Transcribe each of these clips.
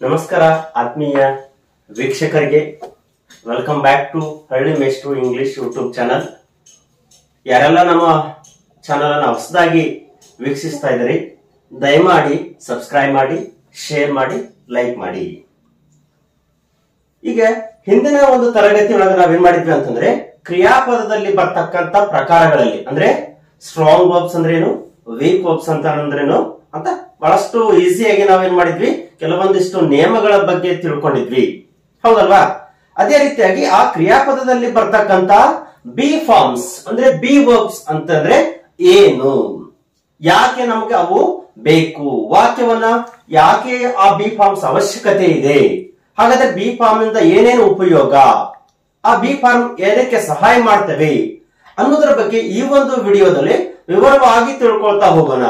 ನಮಸ್ಕಾರ, ಆತ್ಮೀಯ ವೀಕ್ಷಕರಿಗೆ. ವೆಲ್ಕಮ್ ಬ್ಯಾಕ್ ಟು ಹಳ್ಳಿ ಮೇಸ್ಟ್ರು ಇಂಗ್ಲಿಷ್ ಯೂಟ್ಯೂಬ್ ಚಾನಲ್ ಯಾರೆಲ್ಲ ನಮ್ಮ ಚಾನಲ್ ಅನ್ನು ಹೊಸದಾಗಿ ವೀಕ್ಷಿಸ್ತಾ ಇದ್ದೀರಿ, ದಯಮಾಡಿ ಸಬ್ಸ್ಕ್ರೈಬ್ ಮಾಡಿ ಶೇರ್ ಮಾಡಿ ಲೈಕ್ ಮಾಡಿ. ಈಗ ಹಿಂದಿನ ಒಂದು ತರಗತಿ ಒಳಗೆ ನಾವೇನ್ ಮಾಡಿದ್ವಿ ಅಂತಂದ್ರೆ, ಕ್ರಿಯಾಪದದಲ್ಲಿ ಬರ್ತಕ್ಕಂತ ಪ್ರಕಾರಗಳಲ್ಲಿ, ಅಂದ್ರೆ ಸ್ಟ್ರಾಂಗ್ ವರ್ಬ್ಸ್ ಅಂದ್ರೇನು ವೀಕ್ ವರ್ಬ್ಸ್ ಅಂತ ಅಂದ್ರೇನು ಅಂತ ಬಹಳಷ್ಟು ಈಸಿಯಾಗಿ ನಾವೇನ್ ಮಾಡಿದ್ವಿ? ಕೆಲವೊಂದಿಷ್ಟು ನಿಯಮಗಳ ಬಗ್ಗೆ ತಿಳ್ಕೊಂಡಿದ್ವಿ. ಹೌದಲ್ವಾ? ಅದೇ ರೀತಿಯಾಗಿ ಆ ಕ್ರಿಯಾಪದದಲ್ಲಿ ಬರ್ತಕ್ಕಂತ ಬಿ ಫಾರ್ಮ್ಸ್ ಅಂದ್ರೆ ಬಿ ವರ್ಬ್ಸ್ ಅಂತಂದ್ರೆ ಏನು? ಯಾಕೆ ನಮ್ಗೆ ಅವು ಬೇಕು? ವಾಕ್ಯವನ್ನ ಯಾಕೆ ಆ ಬಿ ಫಾರ್ಮ್ಸ್ ಅವಶ್ಯಕತೆ ಇದೆ? ಹಾಗಾದ್ರೆ ಬಿ ಫಾರ್ಮ್ ಇಂದ ಏನೇನು ಉಪಯೋಗ? ಆ ಬಿ ಫಾರ್ಮ್ ಏನಕ್ಕೆ ಸಹಾಯ ಮಾಡ್ತವೆ? ಅನ್ನೋದ್ರ ಬಗ್ಗೆ ಈ ಒಂದು ವಿಡಿಯೋದಲ್ಲಿ ವಿವರವಾಗಿ ತಿಳ್ಕೊಳ್ತಾ ಹೋಗೋಣ.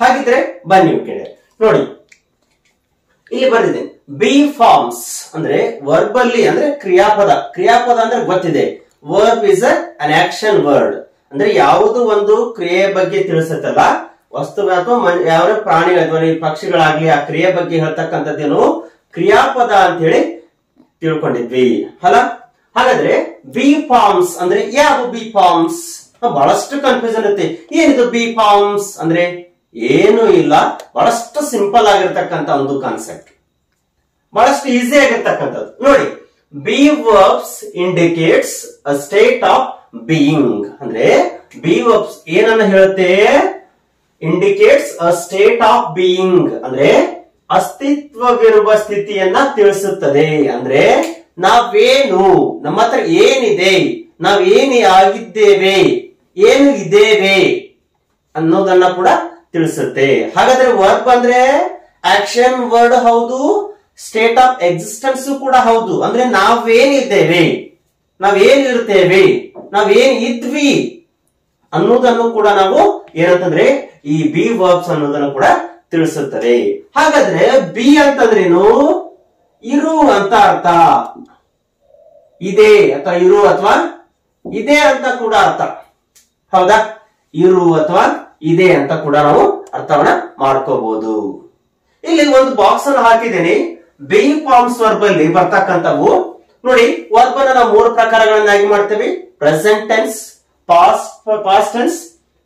ಹಾಗಿದ್ರೆ ಬನ್ನಿ ಕೇಳಿ. ನೋಡಿ, ಇಲ್ಲಿ ಬರೆದಿದೆ. ಬಿ ಫಾರ್ಮ್ಸ್ ಅಂದ್ರೆ ವರ್ಬ್ ಅಲ್ಲಿ ಅಂದ್ರೆ ಕ್ರಿಯಾಪದ. ಕ್ರಿಯಾಪದ ಅಂದ್ರೆ ಗೊತ್ತಿದೆ. Verb is an action word ಅಂದ್ರೆ ಯಾವುದು ಒಂದು ಕ್ರಿಯೆ ಬಗ್ಗೆ ತಿಳಿಸುತ್ತಲ್ಲ ವಸ್ತು ಅಥವಾ ಯಾವ ಪ್ರಾಣಿ ಅಥವಾ ಪಕ್ಷಿಗಳಾಗ್ಲಿ ಆ ಕ್ರಿಯೆ ಬಗ್ಗೆ ಹೇಳ್ತಕ್ಕಂಥದ್ದೇನು ಕ್ರಿಯಾಪದ ಅಂತ ಹೇಳಿ ತಿಳ್ಕೊಂಡಿದ್ವಿ. ಅಲ್ಲ? ಹಾಗಾದ್ರೆ ಬಿ ಫಾರ್ಮ್ಸ್ ಅಂದ್ರೆ ಯಾವ ಬಿ ಫಾರ್ಮ್ಸ್ ಬಹಳಷ್ಟು ಕನ್ಫ್ಯೂಷನ್ ಇರುತ್ತೆ ಏನಿದು ಬಿ ಫಾರ್ಮ್ಸ್ ಅಂದ್ರೆ? ಏನು ಇಲ್ಲ. ಬಹಳಷ್ಟು ಸಿಂಪಲ್ ಆಗಿರ್ತಕ್ಕಂತ ಒಂದು ಕಾನ್ಸೆಪ್ಟ್. ಬಹಳಷ್ಟು ಈಸಿ ಆಗಿರ್ತಕ್ಕಂಥದ್ದು. ನೋಡಿ be verbs indicates a state of being ಅಂದ್ರೆ ಬಿ ವರ್ಬ್ಸ್ ಏನನ್ನ ಹೇಳುತ್ತೆ? Indicates a state of being ಅಂದ್ರೆ ಅಸ್ತಿತ್ವವಿರುವ ಸ್ಥಿತಿಯನ್ನ ತಿಳಿಸುತ್ತದೆ. ಅಂದ್ರೆ ನಾವೇನು? ನಮ್ಮ ಹತ್ರ ಏನಿದೆ? ನಾವೇನೇ ಆಗಿದ್ದೇವೆ ಏನು ಇದ್ದೇವೆ? ಅನ್ನೋದನ್ನ ಕೂಡ ತಿಳಿಸುತ್ತೆ. ಹಾಗಾದ್ರೆ ವರ್ಬ್ ಅಂದ್ರೆ ಆಕ್ಷನ್ ವರ್ಡ್ ಹೌದು ಸ್ಟೇಟ್ ಆಫ್ ಎಕ್ಸಿಸ್ಟೆನ್ಸ್ ಕೂಡ ಹೌದು. ಅಂದ್ರೆ ನಾವೇನಿದ್ದೇವೆ, ನಾವೇನಿರ್ತೇವೆ ನಾವೇನ್ ಇದ್ವಿ ಅನ್ನೋದನ್ನು ಕೂಡ ನಾವು ಏನಂತಂದ್ರೆ ಈ ಬಿ ವರ್ಬ್ಸ್ ಅನ್ನೋದನ್ನು ಕೂಡ ತಿಳಿಸುತ್ತದೆ. ಹಾಗಾದ್ರೆ ಬಿ ಅಂತಂದ್ರೇನು? ಇರು ಅಂತ ಅರ್ಥ. ಇದೆ ಅಥವಾ ಇರು ಅಥವಾ ಇದೆ ಅಂತ ಕೂಡ ಅರ್ಥ. ಹೌದಾ? ಇರು ಅಥವಾ ಇದೆ ಅಂತ ಕೂಡ ನಾವು ಅರ್ಥವನ್ನ ಮಾಡ್ಕೋಬಹುದು ಇಲ್ಲಿ ಒಂದು ಬಾಕ್ಸ್ ಅನ್ನು ಹಾಕಿದ್ದೇನೆ. ಬಿ ಫಾರ್ಮ್ಸ್ ವರ್ಬ್ ಅಲ್ಲಿ ಬರ್ತಕ್ಕಂಥವು. ನೋಡಿ ವರ್ಬ್ ಅನ್ನ ನಾವು ಮೂರು ಪ್ರಕಾರಗಳನ್ನಾಗಿ ಮಾಡ್ತೇವೆ? Present tense past past tense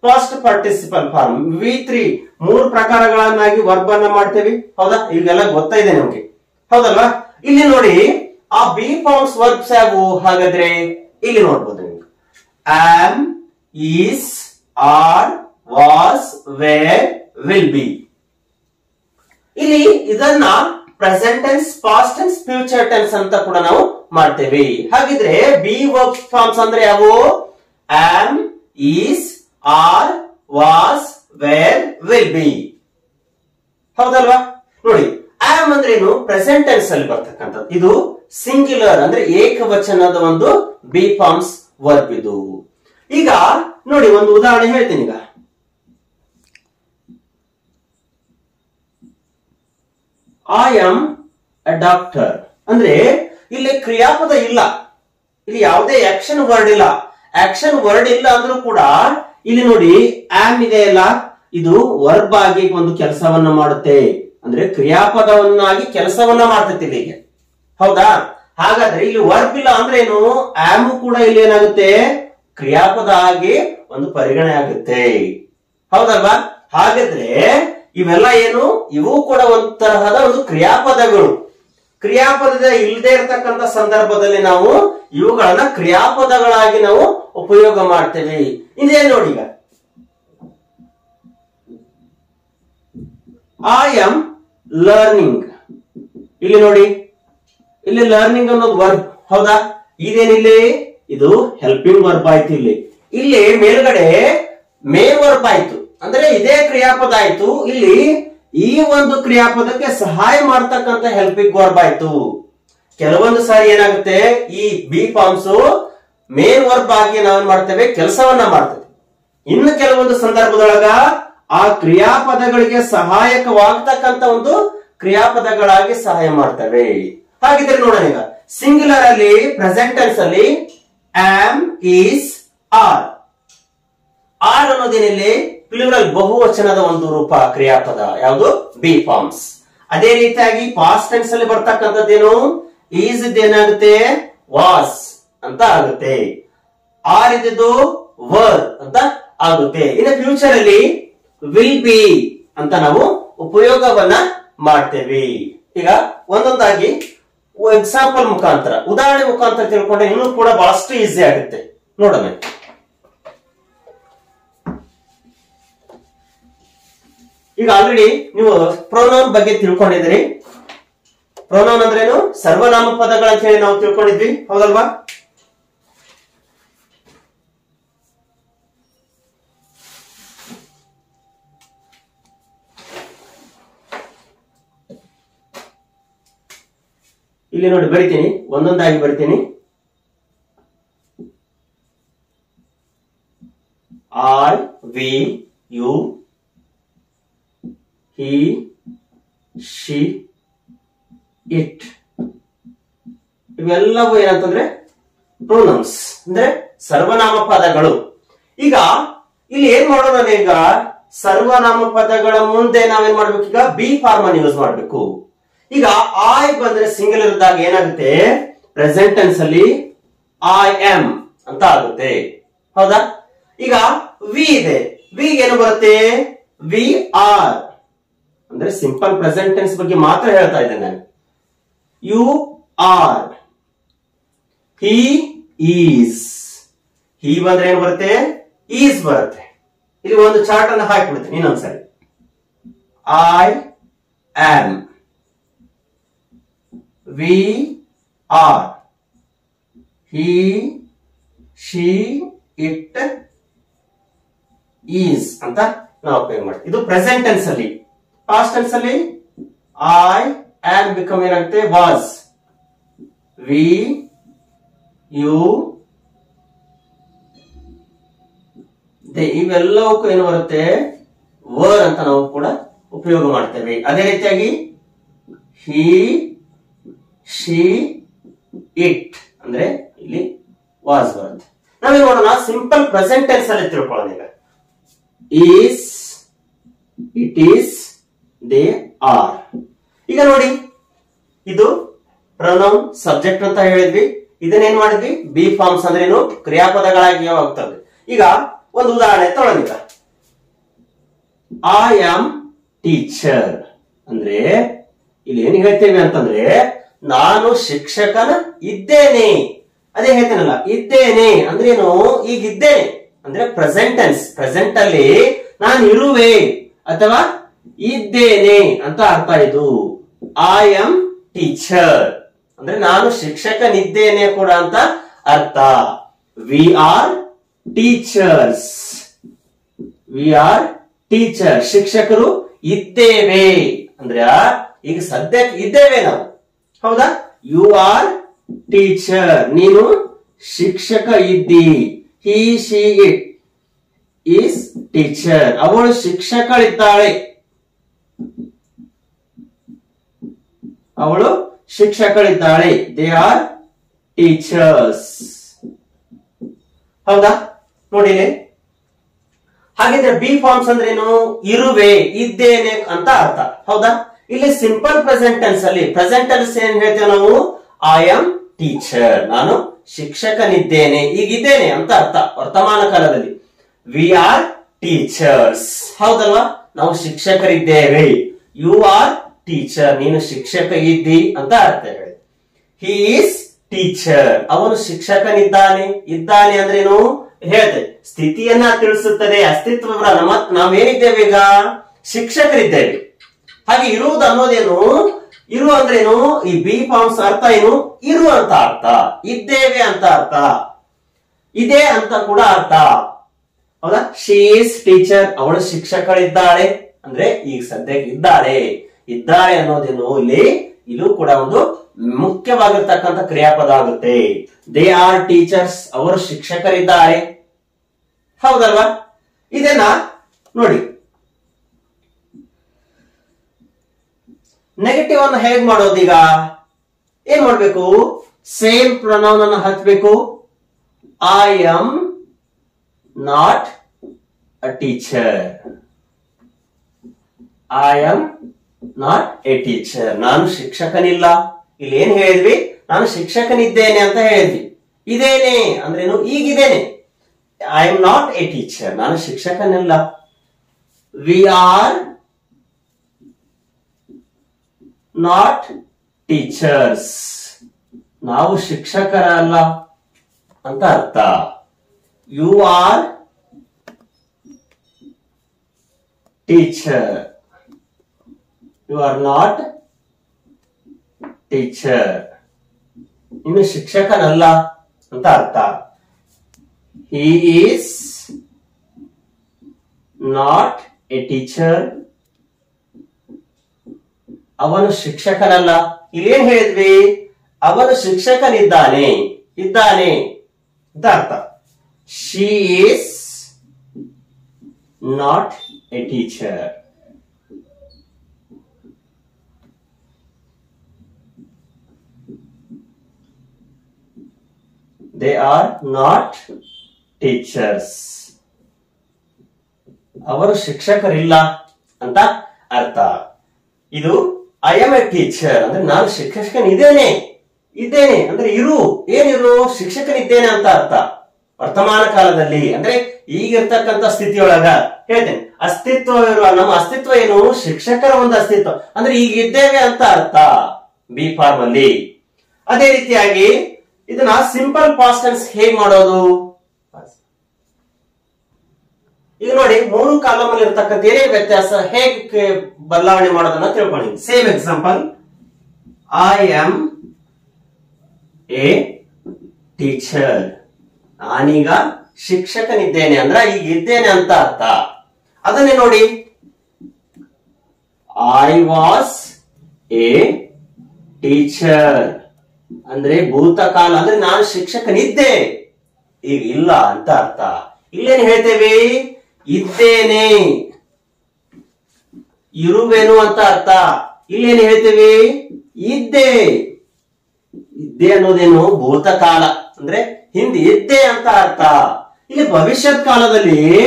past participle form V three ಮೂರು ಪ್ರಕಾರಗಳನ್ನಾಗಿ ವರ್ಬ್ ಅನ್ನ ಮಾಡ್ತೇವೆ. ಹೌದಾ? ಈಗೆಲ್ಲ ಇದೆ ನಮ್ಗೆ. ಹೌದಲ್ವಾ? ಇಲ್ಲಿ ನೋಡಿ, ಆ ಬಿ ಫಾರ್ಮ್ಸ್ ವರ್ಬ್ಸ್ ಯಾವು ಹಾಗಾದ್ರೆ, ಇಲ್ಲಿ ನೋಡ್ಬೋದು ನಿಮ್ಗೆ. Am is are was were will be ಇಲ್ಲಿ ಇದನ್ನ present tense past tense future tense ಅಂತ ಕೂಡ ನಾವು ಮಾಡ್ತೇವೆ. ಹಾಗಿದ್ರೆ ಬಿ ವರ್ಕ್ ಫಾರ್ಮ್ಸ್ ಅಂದ್ರೆ ಯಾವು? Am is are was were will be ಹೌದಲ್ವಾ? ನೋಡಿ ಆಮ್ ಅಂದ್ರೆ ಏನು? ಪ್ರೆಸೆಂಟ್ ಟೆನ್ಸ್ ಅಲ್ಲಿ ಬರ್ತಕ್ಕಂಥದ್ದು. ಇದು ಸಿಂಗ್ಯುಲರ್ ಅಂದ್ರೆ ಏಕವಚನದ ಒಂದು ಬಿ ಫಾರ್ಮ್ಸ್ ವರ್ಬ್ ಇದು. ಈಗ, ನೋಡಿ, ಒಂದು ಉದಾಹರಣೆ ಹೇಳ್ತೀನಿ ಈಗ. ಐ ಆಮ್ ಅ ಡಾಕ್ಟರ್ ಅಂದ್ರೆ ಇಲ್ಲಿ ಕ್ರಿಯಾಪದ ಇಲ್ಲ. ಇಲ್ಲಿ ಯಾವುದೇ ಆಕ್ಷನ್ ವರ್ಡ್ ಇಲ್ಲ. ಆಕ್ಷನ್ ವರ್ಡ್ ಇಲ್ಲ ಅಂದ್ರೂ ಕೂಡ ಇಲ್ಲಿ ನೋಡಿ ಆಮ್ ಇದೆ ಅಲ್ಲ. ಇದು ವರ್ಬ್ ಆಗಿ ಒಂದು ಕೆಲಸವನ್ನ ಮಾಡುತ್ತೆ. ಅಂದ್ರೆ ಕ್ರಿಯಾಪದವನ್ನಾಗಿ ಕೆಲಸವನ್ನ ಮಾಡ್ತೈತಿ ಇಲ್ಲಿಗೆ. ಹೌದಾ? ಹಾಗಾದ್ರೆ ಇಲ್ಲಿ ವರ್ಬ್ ಇಲ್ಲ ಅಂದ್ರೆ ಏನು? ಆಮ್ ಕೂಡ ಇಲ್ಲಿ ಏನಾಗುತ್ತೆ? ಕ್ರಿಯಾಪದ ಆಗಿ ಒಂದು ಪರಿಗಣೆ ಆಗುತ್ತೆ. ಹೌದಲ್ವಾ? ಹಾಗಾದ್ರೆ ಇವೆಲ್ಲ ಏನು? ಇವು ಕೂಡ ಒಂದು ಒಂದು ಕ್ರಿಯಾಪದಗಳು. ಕ್ರಿಯಾಪದ ಇಲ್ಲದೆ ಇರತಕ್ಕಂತ ಸಂದರ್ಭದಲ್ಲಿ ನಾವು ಇವುಗಳನ್ನ ಕ್ರಿಯಾಪದಗಳಾಗಿ ನಾವು ಉಪಯೋಗ ಮಾಡ್ತೇವೆ. ಇದೇ ನೋಡಿ ಈಗ. ಐ ಆಮ್ ಲರ್ನಿಂಗ್ ಇಲ್ಲಿ ನೋಡಿ. ಇಲ್ಲಿ ಲರ್ನಿಂಗ್ ಅನ್ನೋದು ವರ್ಬ್ ಹೌದಾ? ಇದೇನಿಲ್ಲಿ? ಇದು ಹೆಲ್ಪಿಂಗ್ ವರ್ಬ್ ಆಯ್ತು ಇಲ್ಲಿ. ಇಲ್ಲಿ ಮೇಲ್ಗಡೆ ಮೇನ್ ವರ್ಬ್ ಆಯ್ತು. ಅಂದ್ರೆ ಇದೇ ಕ್ರಿಯಾಪದ ಆಯ್ತು. ಇಲ್ಲಿ ಈ ಒಂದು ಕ್ರಿಯಾಪದಕ್ಕೆ ಸಹಾಯ ಮಾಡ್ತಕ್ಕಂತ ಹೆಲ್ಪಿಂಗ್ ವರ್ಬ್ ಆಯ್ತು. ಕೆಲವೊಂದು ಸಾರಿ ಏನಾಗುತ್ತೆ? ಈ ಬಿ ಫಾರ್ಮ್ಸ್ ಮೇನ್ ವರ್ಬ್ ಆಗಿ ನಾವೇನ್ ಮಾಡ್ತೇವೆ? ಕೆಲಸವನ್ನ ಮಾಡ್ತೇವೆ. ಇನ್ನು ಕೆಲವೊಂದು ಸಂದರ್ಭದೊಳಗ ಆ ಕ್ರಿಯಾಪದಗಳಿಗೆ ಸಹಾಯಕವಾಗ್ತಕ್ಕಂತ ಒಂದು ಕ್ರಿಯಾಪದಗಳಾಗಿ ಸಹಾಯ ಮಾಡ್ತವೆ. ಹಾಗಿದ್ರೆ ನೋಡೋಣ ಈಗ. ಸಿಂಗ್ಯುಲರ್ ಅಲ್ಲಿ ಪ್ರೆಸೆಂಟೆನ್ಸ್ ಅಲ್ಲಿ ಆಮ್ ಈಸ್ ಆರ್ ಆರ್ ಅನ್ನೋದೇನಿಲ್ಲಿ? ಪ್ಲೂರಲ್ ಬಹುವಚನದ ಒಂದು ರೂಪ ಕ್ರಿಯಾಪದ, ಯಾವುದು? ಬಿ ಫಾರ್ಮ್ಸ್ ಅದೇ ರೀತಿಯಾಗಿ ಪಾಸ್ಟ್ ಟೆನ್ಸ್ ಅಲ್ಲಿ ಬರ್ತಕ್ಕಂಥದ್ದೇನು? ಈಸ್ ಏನಾಗುತ್ತೆ? ವಾಸ್ ಅಂತ ಆಗುತ್ತೆ. ಆರ್ ಇದ್ದು ವರ್ ಅಂತ ಆಗುತ್ತೆ. ಇನ್ನು ಫ್ಯೂಚರ್ ಅಲ್ಲಿ ವಿಲ್ ಬಿ ಅಂತ ನಾವು ಉಪಯೋಗವನ್ನ ಮಾಡ್ತೇವೆ. ಈಗ ಒಂದೊಂದಾಗಿ ಎಕ್ಸಾಂಪಲ್ ಮುಖಾಂತರ. ಉದಾಹರಣೆ ಮುಖಾಂತರ ತಿಳ್ಕೊಂಡ್ರೆ ಇನ್ನೂ ಕೂಡ ಬಹಳಷ್ಟು ಈಸಿ ಆಗುತ್ತೆ. ನೋಡೋಣ. ಈಗ ಆಲ್ರೆಡಿ ನೀವು ಪ್ರೊನೌನ್ ಬಗ್ಗೆ ತಿಳ್ಕೊಂಡಿದ್ದೀರಿ. ಪ್ರೊನೌನ್ ಅಂದ್ರೇನು? ಸರ್ವನಾಮ ಪದಗಳ ಅಂತ ಹೇಳಿ ನಾವು ತಿಳ್ಕೊಂಡಿದ್ವಿ. ಹೌದಲ್ವಾ? ಇಲ್ಲಿ ನೋಡಿ, ಬರಿತೀನಿ. ಒಂದೊಂದಾಗಿ ಬರಿತೀನಿ. Are we you he she, it. ಇವೆಲ್ಲವೂ ಏನಂತಂದ್ರೆ ಪ್ರೊನೌನ್ಸ್ ಅಂದ್ರೆ ಸರ್ವನಾಮ ಪದಗಳು ಈಗ ಇಲ್ಲಿ ಏನ್ ಮಾಡೋಣ ಈಗ? ಸರ್ವನಾಮ ಪದಗಳ ಮುಂದೆ ನಾವೇನ್ ಮಾಡ್ಬೇಕು ಈಗ? ಬಿ ಫಾರ್ಮ್ ಅನ್ನು ಯೂಸ್ ಮಾಡ್ಬೇಕು. ಈಗ ಐ ಬಂದ್ರೆ ಸಿಂಗಲ್ ಇರಿದಾಗ ಏನಾಗುತ್ತೆ? ಪ್ರೆಸೆಂಟ್ ಟೆನ್ಸ್ ಅಲ್ಲಿ ಐ ಎಂ ಅಂತ ಆಗುತ್ತೆ. ಹೌದಾ? ಈಗ ವಿ ಇದೆ. ವಿ ಏನು ಬರುತ್ತೆ? ವಿ ಆರ್ ಅಂದ್ರೆ ಸಿಂಪಲ್ ಪ್ರೆಸೆಂಟ್ ಟೆನ್ಸ್ ಬಗ್ಗೆ ಮಾತ್ರ ಹೇಳ್ತಾ ಇದ್ದೇನೆ ನಾನು. You are he is he ಬಂದ್ರೆ ಏನ್ ಬರುತ್ತೆ? ಈಸ್ ಬರುತ್ತೆ. ಇಲ್ಲಿ ಒಂದು ಚಾರ್ಟ್ ಅನ್ನು ಹಾಕಿಬಿಡ್ತೀನಿ ಇನ್ನೊಂದ್ಸರಿ. I am we are he she it is ಅಂತ ನಾವು ಉಪಯೋಗ ಮಾಡ್ತೀವಿ. ಇದು ಪ್ರೆಸೆಂಟ್ ಟೆನ್ಸ್ ಅಲ್ಲಿ. ಪಾಸ್ಟ್ ಟೆನ್ಸ್ ಅಲ್ಲಿ ಐ ಆಡ್ ಬಿಕಮ್ ಏನಾಗುತ್ತೆ? ವಾಸ್ ವಿ ಯು ಇವೆಲ್ಲವಕ್ಕೂ ಏನು ಬರುತ್ತೆ? ವರ್ ಅಂತ ನಾವು ಕೂಡ ಉಪಯೋಗ ಮಾಡ್ತೇವೆ. ಅದೇ ರೀತಿಯಾಗಿ ಹಿ ಶಿ ಇಟ್ ಅಂದ್ರೆ ಇಲ್ಲಿ ವಾಸ್ ಬರುತ್ತೆ. ನಾವೇನ್ ನೋಡೋಣ ಸಿಂಪಲ್ ಪ್ರೆಸೆಂಟ್ ಟೆನ್ಸ್ ಅಲ್ಲಿ ತಿಳ್ಕೊಳ್ಳೋಣ ಈಗ. Is it is they are ಈಗ ನೋಡಿ, ಇದು ಪ್ರನೌನ್ ಸಬ್ಜೆಕ್ಟ್ ಅಂತ ಹೇಳಿದ್ವಿ. ಇದನ್ನೇನ್ ಮಾಡಿದ್ವಿ? ಬಿ ಫಾರ್ಮ್ಸ್ ಅಂದ್ರೆ ಏನು? ಕ್ರಿಯಾಪದಗಳಾಗಿ ಹೋಗ್ತವೆ. ಈಗ ಒಂದು ಉದಾಹರಣೆ ತಗೊಳ್ಳೋಣ ಐ ಆಮ್ ಟೀಚರ್ ಅಂದ್ರೆ ಇಲ್ಲಿ ಏನ್ ಹೇಳ್ತೇವೆ ಅಂತಂದ್ರೆ, ನಾನು ಶಿಕ್ಷಕನ ಇದ್ದೇನೆ. ಅದೇ ಹೇಳ್ತೇನಲ್ಲ, ಇದ್ದೇನೆ. ಅಂದ್ರೆ ಏನು? ಇದ್ದೇನೆ ಅಂದ್ರೆ ಪ್ರೆಸೆಂಟೆನ್ಸ್ ಪ್ರೆಸೆಂಟ್ ಅಲ್ಲಿ ನಾನು ಇರುವೆ. ಅಥವಾ ಇದ್ದೇನೆ ಅಂತ ಅರ್ಥ ಇದು. ಐ ಆಮ್ ಟೀಚರ್ ಅಂದ್ರೆ ನಾನು ಶಿಕ್ಷಕನಿದ್ದೇನೆ ಕೂಡ ಅಂತ ಅರ್ಥ. We are teachers we are teacher ಶಿಕ್ಷಕರು ಇದ್ದೇವೆ. ಅಂದ್ರೆ ಈಗ ಸದ್ಯಕ್ಕೆ ಇದ್ದೇವೆ ನಾವು. ಹೌದಾ? ಯು ಆರ್ ಟೀಚರ್ ನೀನು ಶಿಕ್ಷಕ ಇದ್ದಿ. He she it is teacher ಅವಳು ಶಿಕ್ಷಕಳಿದ್ದಾಳೆ. ಅವಳು ಶಿಕ್ಷಕಳಿದ್ದಾಳೆ. ದೇ ಆರ್ ಟೀಚರ್ಸ್ ಹೌದಾ? ನೋಡಿ. ಹಾಗಿದ್ರೆ ಬಿ ಫಾರ್ಮ್ಸ್ ಅಂದ್ರೆ ಏನು ಇರುವೆ, ಇದ್ದೇನೆ ಅಂತ ಅರ್ಥ. ಹೌದಾ? ಇಲ್ಲಿ ಸಿಂಪಲ್ ಪ್ರೆಸೆಂಟ್ ಟೆನ್ಸ್ ಅಲ್ಲಿ ಪ್ರೆಸೆಂಟ್ ಟೆನ್ಸ್ ಏನ್ ಹೇಳ್ತೇವೆ ನಾವು? ಐ ಆಮ್ ಟೀಚರ್ ನಾನು ಶಿಕ್ಷಕನಿದ್ದೇನೆ, ಈಗಿದ್ದೇನೆ ಅಂತ ಅರ್ಥ. ವರ್ತಮಾನ ಕಾಲದಲ್ಲಿ. ವಿ ಆರ್ ಟೀಚರ್ಸ್ ಹೌದಲ್ವಾ? ನಾವು ಶಿಕ್ಷಕರಿದ್ದೇವೆ. ಯು ಆರ್ ಟೀಚರ್ ನೀನು ಶಿಕ್ಷಕ ಇದ್ದಿ ಅಂತ ಅರ್ಥ ಹೇಳಿ. ಹಿ ಈಸ್ ಟೀಚರ್ ಅವನು ಶಿಕ್ಷಕನಿದ್ದಾನೆ. ಇದ್ದಾನೆ ಅಂದ್ರೇನು? ಹೇಳ್ದೆ, ಸ್ಥಿತಿಯನ್ನ ತಿಳಿಸುತ್ತದೆ ಅಸ್ತಿತ್ವ ನಮ್ಮ ನಾವೇನಿದ್ದೇವೆ ಈಗ? ಶಿಕ್ಷಕರಿದ್ದೇವೆ. ಹಾಗೆ ಇರುವುದು ಅನ್ನೋದೇನು? ಇರು ಅಂದ್ರೇನು? ಈ ಬಿ ಫಾರ್ಮ್ಸ್ ಅರ್ಥ ಏನು? ಇರು ಅಂತ ಅರ್ಥ. ಇದ್ದೇವೆ ಅಂತ ಅರ್ಥ. ಇದೆ ಅಂತ ಕೂಡ ಅರ್ಥ. ಹೌದಾ? ಶೀಸ್ ಟೀಚರ್ ಅವಳು ಶಿಕ್ಷಕಳಿದ್ದಾಳೆ. ಅಂದ್ರೆ ಈಗ ಸದ್ಯಕ್ಕೆ ಇದ್ದಾಳೆ. ಇದ್ದಾಳೆ ಅನ್ನೋದೇನು ಇಲ್ಲಿ ಇದು ಕೂಡ ಒಂದು ಮುಖ್ಯವಾಗಿರ್ತಕ್ಕಂಥ ಕ್ರಿಯಾಪದ ಆಗುತ್ತೆ. ದೇ ಆರ್ ಟೀಚರ್ಸ್ ಅವರು ಶಿಕ್ಷಕರಿದ್ದಾರೆ. ಹೌದಲ್ವಾ? ಇದನ್ನ ನೋಡಿ. ನೆಗೆಟಿವ್ ಅನ್ನು ಹೇಗ್ ಮಾಡೋದೀಗ ಏನ್ ಮಾಡ್ಬೇಕು? ಸೇಮ್ ಪ್ರೊನೌನ್ ಅನ್ನು ಹತ್ಬೇಕು I am not a teacher I am not a teacher ನಾನು ಶಿಕ್ಷಕನಿಲ್ಲ. ಇಲ್ಲಿ ಏನ್ ಹೇಳಿದ್ವಿ? ನಾನು ಶಿಕ್ಷಕನಿದ್ದೇನೆ ಅಂತ ಹೇಳಿದ್ವಿ. ಇದೇನೆ? ಅಂದ್ರೇನು? ಈಗಿದ್ದೇನೆ I am not a teacher ನಾನು ಶಿಕ್ಷಕನಿಲ್ಲ. ವಿ ಆರ್ ನಾಟ್ ಟೀಚರ್ಸ್ ನಾವು ಶಿಕ್ಷಕರಲ್ಲ ಅಂತ ಅರ್ಥ. You are teacher you are not teacher ಇನ್ನು ಶಿಕ್ಷಕನಲ್ಲ ಅಂತ ಅರ್ಥ. He is not a teacher ಅವನು ಶಿಕ್ಷಕನಲ್ಲ. ಇಲ್ಲೇನ್ ಹೇಳಿದ್ವಿ? ಅವನು ಶಿಕ್ಷಕನಿದ್ದಾನೆ. ಇದ್ದಾನೆ ಅಂತ ಅರ್ಥ. She is not a teacher they are not teachers ಅವರು ಶಿಕ್ಷಕರಿಲ್ಲ ಅಂತ ಅರ್ಥ. ಇದು ಐ ಎಂ ಎ ಟೀಚರ್ ಅಂದ್ರೆ ನಾನು ಶಿಕ್ಷಕನಿದ್ದೇನೆ, ಇದ್ದೇನೆ ಅಂದ್ರೆ ಇರು, ಏನಿರು, ಶಿಕ್ಷಕನಿದ್ದೇನೆ ಅಂತ ಅರ್ಥ. ವರ್ತಮಾನ ಕಾಲದಲ್ಲಿ ಅಂದ್ರೆ ಈಗಿರ್ತಕ್ಕಂಥ ಸ್ಥಿತಿಯೊಳಗ ಹೇಳ್ತೇನೆ. ಅಸ್ತಿತ್ವ ಇರುವ ನಮ್ಮ ಅಸ್ತಿತ್ವ ಏನು? ಶಿಕ್ಷಕರ ಒಂದು ಅಸ್ತಿತ್ವ. ಅಂದ್ರೆ ಈಗ ಇದ್ದೇವೆ ಅಂತ ಅರ್ಥ. ಬಿ ಫಾರ್ಮ್ ಅಲ್ಲಿ. ಅದೇ ರೀತಿಯಾಗಿ ಇದನ್ನ ಸಿಂಪಲ್ ಪಾಸ್ಟ್ ಹೇಗ್ ಮಾಡೋದು? ಈಗ ನೋಡಿ, ಮೂರು ಕಾಲಮ್ ಅಲ್ಲಿ ಇರತಕ್ಕಂಥ ಏನೇ ವ್ಯತ್ಯಾಸ ಹೇಗೆ ಬದಲಾವಣೆ ಮಾಡೋದನ್ನ ತಿಳ್ಕೊಳ್ಳಿ. Same example I am a teacher ನಾನೀಗ ಶಿಕ್ಷಕನಿದ್ದೇನೆ ಅಂದ್ರೆ ಈಗ ಇದ್ದೇನೆ ಅಂತ ಅರ್ಥ. ಅದನ್ನೇ ನೋಡಿ. ಐ ವಾಸ್ ಎ ಟೀಚರ್ ಅಂದ್ರೆ ಭೂತಕಾಲ, ಅಂದ್ರೆ ನಾನು ಶಿಕ್ಷಕನಿದ್ದೆ. ಈಗ ಇಲ್ಲ ಅಂತ ಅರ್ಥ. ಇಲ್ಲೇನು ಹೇಳ್ತೇವೆ? ಇದ್ದೇನೆ. ಇರುವೆನು ಅಂತ ಅರ್ಥ. ಇಲ್ಲೇನು ಹೇಳ್ತೇವೆ? ಇದ್ದೆ. ಇದ್ದೆ ಅನ್ನೋದೇನು ಭೂತಕಾಲ, ಅಂದ್ರೆ ಹಿಂದೆ ಇದ್ದೆ ಅಂತ ಅರ್ಥ. ಇಲ್ಲಿ ಭವಿಷ್ಯತ್ ಕಾಲದಲ್ಲಿ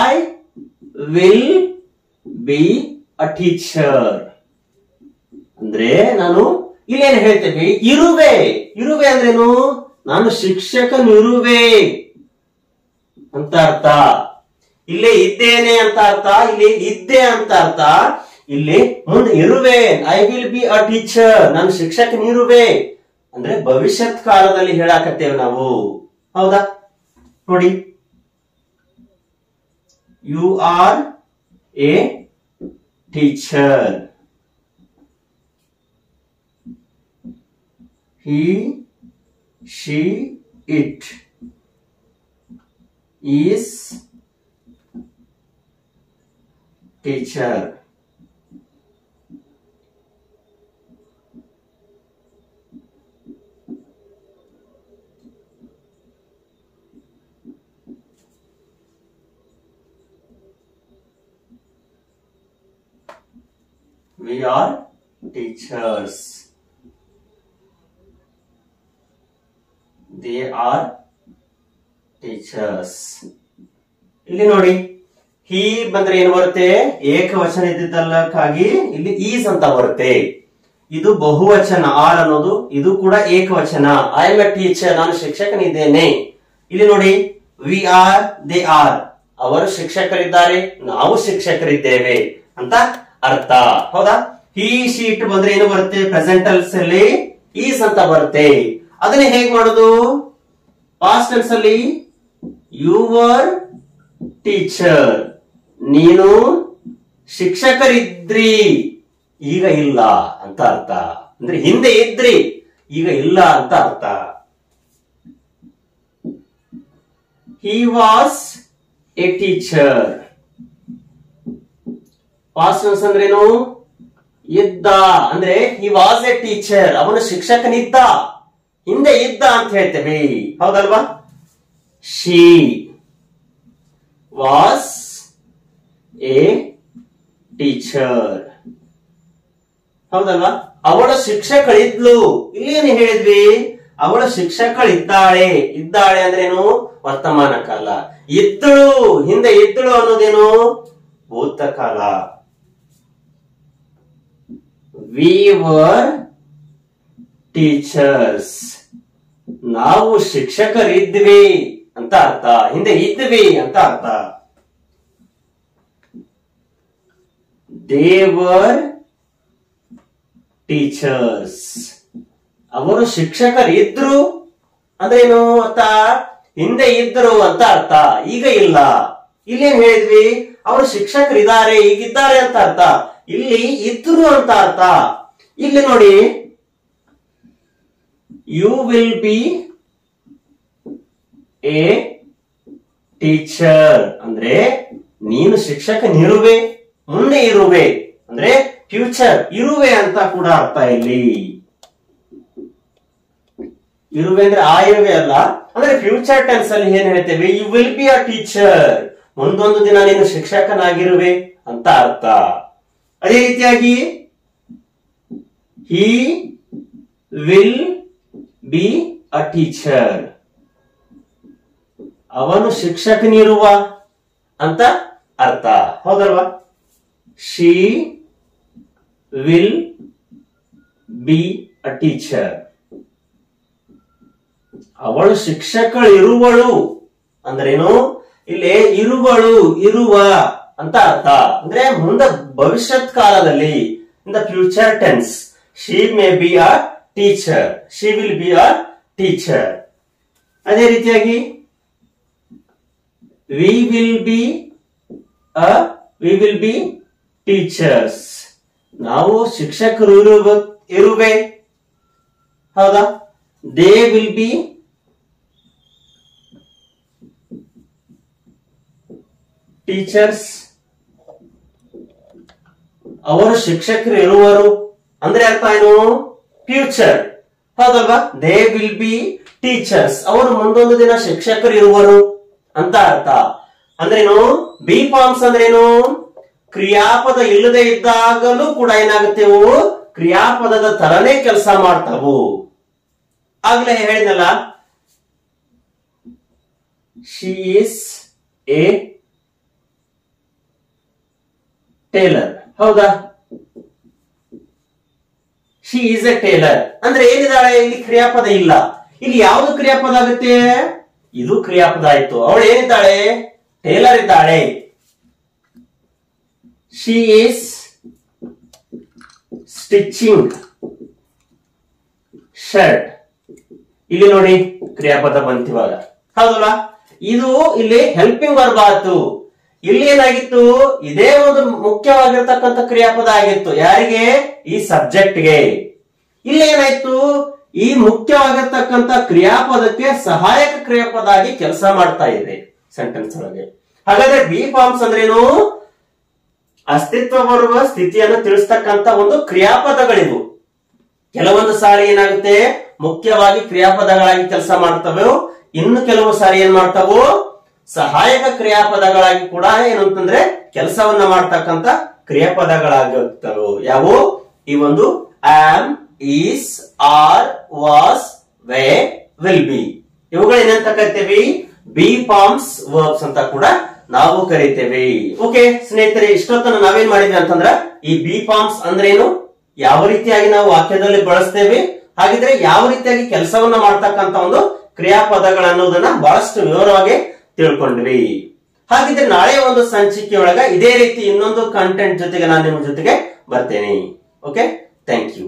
I will be a teacher ಅಂದ್ರೆ ನಾನು ಇಲ್ಲೇನು ಹೇಳ್ತೇವೆ? ಇರುವೆ. ಇರುವೆ ಅಂದ್ರೇನು? ನಾನು ಶಿಕ್ಷಕನಿರುವೆ ಅಂತ ಅರ್ಥ. ಇಲ್ಲಿ ಇದ್ದೇನೆ ಅಂತ ಅರ್ಥ, ಇಲ್ಲಿ ಇದ್ದೆ ಅಂತ ಅರ್ಥ. ಇಲ್ಲಿ ಮುಂದೆ ಇರುವೆ. I will be a teacher ನಾನು ಶಿಕ್ಷಕನಿರುವೆ ಅಂದ್ರೆ ಭವಿಷ್ಯತ್ ಕಾಲದಲ್ಲಿ ಹೇಳಾಕತ್ತೇವೆ ನಾವು. ಹೌದಾ? ನೋಡಿ. You are a teacher he she it. Is teacher. We are teachers they are teachers ಇಲ್ಲಿ ನೋಡಿ ಹಿ ಬಂದ್ರೆ ಏನು ಬರುತ್ತೆ? ಏಕವಚನ ಇದ್ದಿದ್ದಲ್ಲಕ್ಕಾಗಿ ಇಲ್ಲಿ ಈಸ್ ಅಂತ ಬರುತ್ತೆ. ಇದು ಬಹುವಚನ ಆರ್ ಅನ್ನೋದು, ಇದು ಕೂಡ ಏಕವಚನ. ಐ ಎಂ ಎ ಟೀಚರ್ ನಾನು ಶಿಕ್ಷಕನಿದ್ದೇನೆ. ಇಲ್ಲಿ ನೋಡಿ ವಿ ಆರ್ ದೇ ಆರ್ ಅವರು ಶಿಕ್ಷಕರಿದ್ದಾರೆ, ನಾವು ಶಿಕ್ಷಕರಿದ್ದೇವೆ ಅಂತ ಅರ್ಥ. ಹೌದಾ? ಹಿ ಶೀಟ್ ಬಂದ್ರೆ ಏನು ಬರುತ್ತೆ? ಪ್ರೆಸೆಂಟಲ್ಸ್ ಅಲ್ಲಿ ಈಸ್ ಅಂತ ಬರುತ್ತೆ. ಅದನ್ನೇ ಹೇಗ್ ಮಾಡೋದು? ಪಾಸ್ಟ್ ಟೆನ್ಸ್ ಅಲ್ಲಿ ಯುವರ್ ಟೀಚರ್ ನೀನು ಶಿಕ್ಷಕರಿದ್ರಿ, ಈಗ ಇಲ್ಲ ಅಂತ ಅರ್ಥ. ಅಂದ್ರೆ ಹಿಂದೆ ಇದ್ರಿ, ಈಗ ಇಲ್ಲ ಅಂತ ಅರ್ಥ. He was a teacher past tense ಅಂದ್ರೇನು? ಇದ್ದ. ಅಂದ್ರೆ ಹಿ ವಾಸ್ ಎ ಟೀಚರ್ ಅವನು ಶಿಕ್ಷಕನಿದ್ದ. ಹಿಂದೆ ಇದ್ದ ಅಂತ ಹೇಳ್ತೇವೆ. ಹೌದಲ್ವಾ? She was a teacher. ಹೌದಲ್ವಾ? ಅವಳ ಶಿಕ್ಷಕಳಿದ್ಲು. ಇಲ್ಲಿ ಏನು ಹೇಳಿದ್ವಿ? ಅವಳ ಶಿಕ್ಷಕಳಿದ್ದಾಳೆ ಇದ್ದಾಳೆ. ಅಂದ್ರೇನು? ವರ್ತಮಾನ ಕಾಲ. ಇದ್ದಳು. ಹಿಂದೆ ಇದ್ದಳು ಅನ್ನೋದೇನು? ಭೂತಕಾಲ. ವಿ ವರ್ ಟೀಚರ್ಸ್, ನಾವು ಶಿಕ್ಷಕರಿದ್ವಿ ಅಂತ ಅರ್ಥ, ಹಿಂದೆ ಇದ್ವಿ ಅಂತ ಅರ್ಥ. ದೇವರ್ ಟೀಚರ್ಸ್ ಅವರು ಶಿಕ್ಷಕರಿದ್ರು ಅಂದ್ರೆ ಏನು ಅರ್ಥ? ಹಿಂದೆ ಇದ್ರು ಅಂತ ಅರ್ಥ, ಈಗ ಇಲ್ಲ. ಇಲ್ಲೇನ್ ಹೇಳಿದ್ವಿ? ಅವರು ಶಿಕ್ಷಕರಿದ್ದಾರೆ, ಈಗಿದ್ದಾರೆ ಅಂತ ಅರ್ಥ. ಇಲ್ಲಿ ಇದ್ರು ಅಂತ ಅರ್ಥ. ಇಲ್ಲಿ ನೋಡಿ you will be a teacher ಅಂದ್ರೆ ನೀನು ಶಿಕ್ಷಕನಿರುವೆ ಮುಂದೆ ಇರುವೆ. ಅಂದ್ರೆ ಫ್ಯೂಚರ್ ಇರುವೆ ಅಂತ ಕೂಡ ಅರ್ಥ ಇಲ್ಲಿ. ಇರುವೆ ಅಂದ್ರೆ ಆ ಇರುವೆ ಅಲ್ಲ. ಅಂದ್ರೆ ಫ್ಯೂಚರ್ ಟೆನ್ಸ್ ಅಲ್ಲಿ ಏನ್ ಹೇಳ್ತೇವೆ? You will be a teacher ಮುಂದೊಂದು ದಿನ ನೀನು ಶಿಕ್ಷಕನಾಗಿರುವೆ ಅಂತ ಅರ್ಥ. ಅದೇ ರೀತಿಯಾಗಿ he will be a teacher ಅವನು ಶಿಕ್ಷಕನಿರುವ ಅಂತ ಅರ್ಥ. ಹೌದಲ್ವಾ? She will be a teacher ಅವಳು ಶಿಕ್ಷಕಳಿರುವಳು ಅಂದ್ರೇನು? ಇಲ್ಲಿ ಇರುವಳು, ಇರುವ ಅಂತ ಅರ್ಥ. ಅಂದ್ರೆ ಮುಂದೆ ಭವಿಷ್ಯತ್ ಕಾಲದಲ್ಲಿ in the future tense she may be a teacher she will be a teacher ಅದೇ ರೀತಿಯಾಗಿ we will be a we will be teachers ನಾವು ಶಿಕ್ಷಕರು ಇರುವ, ಇರುವೆ. ಹೌದಾ? ದೇ ವಿಲ್ ಬಿ ಟೀಚರ್ಸ್ ಅವರು ಶಿಕ್ಷಕರು ಇರುವರು. ಅಂದ್ರೆ ಅರ್ಥ ಏನು? ಫ್ಯೂಚರ್ ಹೌದಲ್ವಾ? ದೇ ವಿಲ್ ಬಿ ಟೀಚರ್ಸ್ ಅವರು ಮುಂದೊಂದು ದಿನ ಶಿಕ್ಷಕರು ಇರುವರು ಅಂತ ಅರ್ಥ. ಅಂದ್ರೇನು ಬಿ ಫಾರ್ಮ್ಸ್ ಅಂದ್ರೇನು ಕ್ರಿಯಾಪದ ಇಲ್ಲದೆ ಇದ್ದಾಗಲೂ ಕೂಡ ಏನಾಗುತ್ತೆವು ಕ್ರಿಯಾಪದದ ತರನೇ ಕೆಲಸ ಮಾಡ್ತಾವು. ಆಗ್ಲೇ ಹೇಳಿದಲ್ಲ ಶಿ ಎ ಟೇಲರ್ ಹೌದಾ? ಶಿ ಈಸ್ ಎ ಟೇಲರ್ ಅಂದ್ರೆ ಏನಿದ್ದಾಳೆ ಇಲ್ಲಿ ಕ್ರಿಯಾಪದ ಇಲ್ಲ. ಇಲ್ಲಿ ಯಾವುದು ಕ್ರಿಯಾಪದ ಆಗುತ್ತೆ? ಇದು ಕ್ರಿಯಾಪದ ಆಯ್ತು. ಅವಳು ಏನಿದ್ದಾಳೆ? ಟೇಲರ್ ಇದ್ದಾಳೆ. ಶಿ ಈಸ್ ಸ್ಟಿಚಿಂಗ್ ಶರ್ಟ್ ಇಲ್ಲಿ ನೋಡಿ ಕ್ರಿಯಾಪದ ಬಂತಿವಾಗ ಹೌದಲ್ಲ? ಇದು ಇಲ್ಲಿ ಹೆಲ್ಪಿಂಗ್ ವರ್ಬ್ ಆಯ್ತು. ಇಲ್ಲಿ ಏನಾಗಿತ್ತು ಇದೇ ಒಂದು ಮುಖ್ಯವಾಗಿರ್ತಕ್ಕಂಥ ಕ್ರಿಯಾಪದ ಆಗಿತ್ತು. ಯಾರಿಗೆ? ಈ ಸಬ್ಜೆಕ್ಟ್ಗೆ. ಇಲ್ಲಿ ಏನಾಯ್ತು ಈ ಮುಖ್ಯವಾಗಿರ್ತಕ್ಕಂಥ ಕ್ರಿಯಾಪದಕ್ಕೆ ಸಹಾಯಕ ಕ್ರಿಯಾಪದ ಆಗಿ ಕೆಲಸ ಮಾಡ್ತಾ ಇದೆ ಸೆಂಟೆನ್ಸ್ ಒಳಗೆ. ಹಾಗಾದ್ರೆ ಬಿ ಫಾರ್ಮ್ಸ್ ಅಂದ್ರೇನು? ಅಸ್ತಿತ್ವ ಬರುವ ಸ್ಥಿತಿಯನ್ನು ತಿಳಿಸ್ತಕ್ಕಂತ ಒಂದು ಕ್ರಿಯಾಪದಗಳಿವು. ಕೆಲವೊಂದು ಸಾರಿ ಏನಾಗುತ್ತೆ? ಮುಖ್ಯವಾಗಿ ಕ್ರಿಯಾಪದಗಳಾಗಿ ಕೆಲಸ ಮಾಡ್ತವೆ ಇನ್ನು ಕೆಲವು ಸಾರಿ ಏನ್ ಮಾಡ್ತಾವು? ಸಹಾಯಕ ಕ್ರಿಯಾಪದಗಳಾಗಿ ಕೂಡ ಏನು ಅಂತಂದ್ರೆ ಕೆಲಸವನ್ನ ಮಾಡ್ತಕ್ಕಂತ ಕ್ರಿಯಾಪದಗಳಾಗಿರ್ತವೆ ಯಾವು? ಈ ಒಂದು am is are was were will be ಇವುಗಳು ಏನಂತ ಕರಿತೇವೆ? ಬಿ ಫಾರ್ಮ್ಸ್ ವರ್ಬ್ಸ್ ಅಂತ ಕೂಡ ನಾವು ಕರಿತೇವೆ. ಓಕೆ ಸ್ನೇಹಿತರೆ ಇಷ್ಟೊತ್ತನ ನಾವೇನ್ ಮಾಡಿದ್ವಿ ಅಂತಂದ್ರ ಈ ಬಿ ಫಾರ್ಮ್ಸ್ ಅಂದ್ರೇನು? ಯಾವ ರೀತಿಯಾಗಿ ನಾವು ವಾಕ್ಯದಲ್ಲಿ ಬಳಸ್ತೇವೆ? ಹಾಗಿದ್ರೆ ಯಾವ ರೀತಿಯಾಗಿ ಕೆಲಸವನ್ನ ಮಾಡ್ತಕ್ಕಂತ ಒಂದು ಕ್ರಿಯಾಪದಗಳನ್ನೋದನ್ನ ಬಹಳಷ್ಟು ವಿವರವಾಗಿ ತಿಳ್ಕೊಂಡ್ವಿ ಹಾಗಿದ್ರೆ ನಾಳೆ ಒಂದು ಸಂಚಿಕೆಯೊಳಗ ಇದೇ ರೀತಿ ಇನ್ನೊಂದು ಕಂಟೆಂಟ್ ಜೊತೆಗೆ ನಾನು ನಿಮ್ಮ ಜೊತೆಗೆ ಬರ್ತೇನೆ. Okay thank you